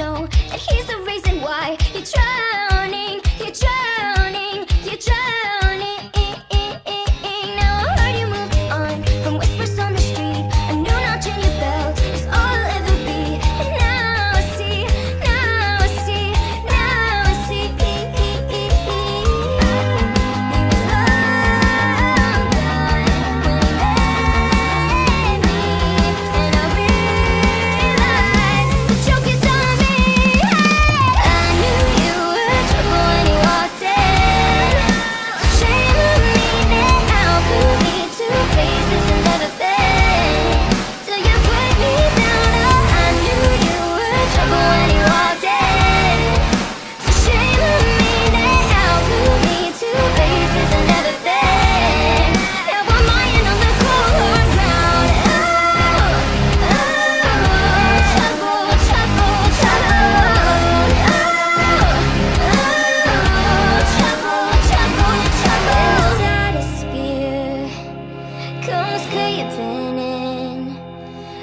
know, and here's the reason why you try.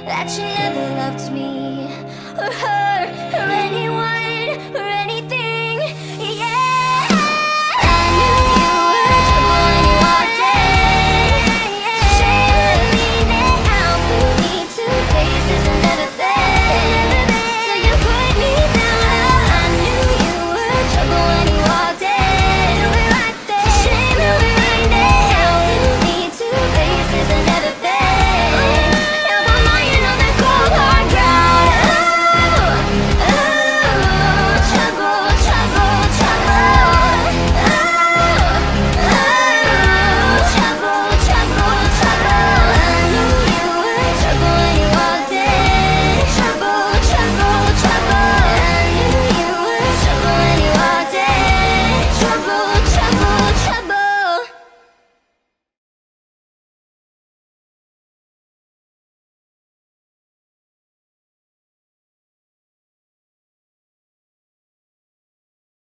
that you never loved me or her or anyone.